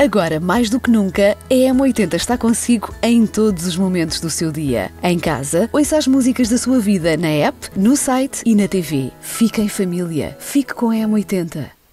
Agora, mais do que nunca, a M80 está consigo em todos os momentos do seu dia. Em casa, ouça as músicas da sua vida na app, no site e na TV. Fique em família. Fique com a M80.